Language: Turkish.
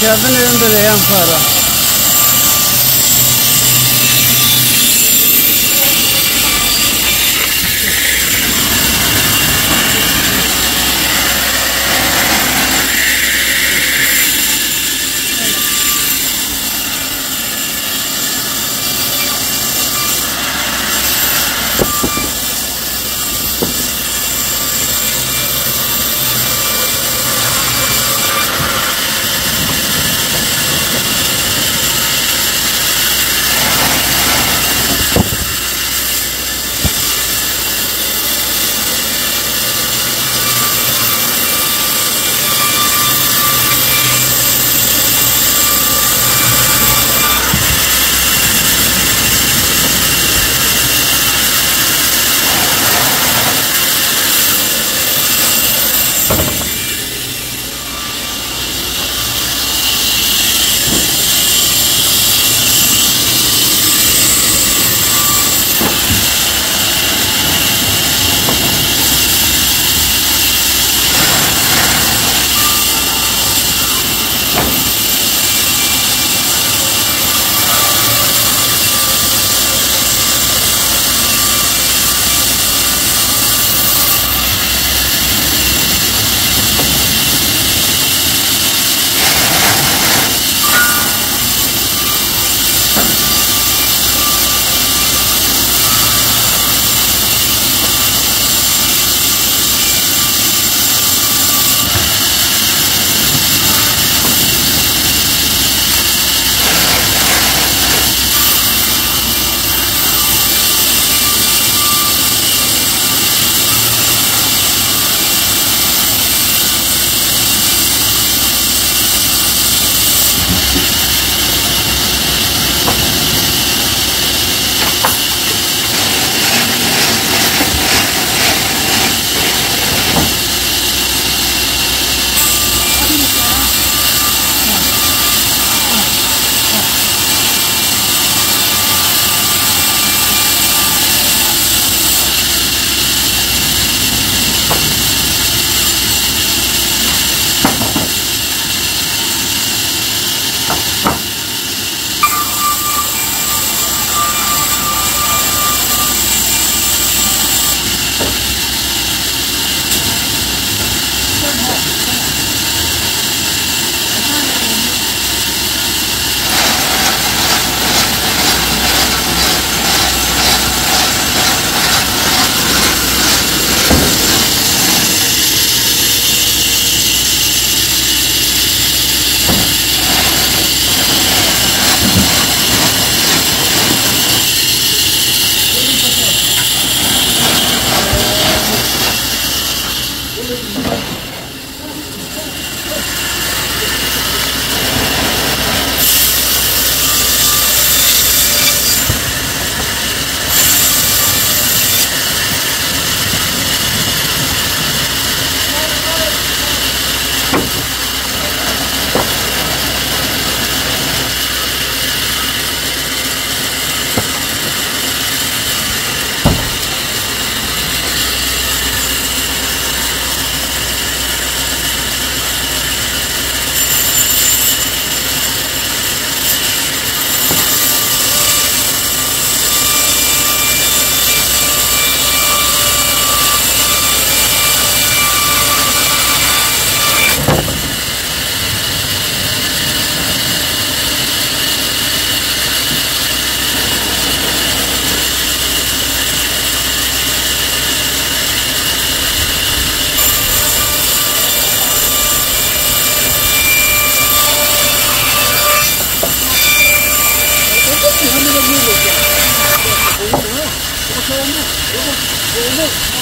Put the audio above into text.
Kağıdın önünde de yan para. 不是有一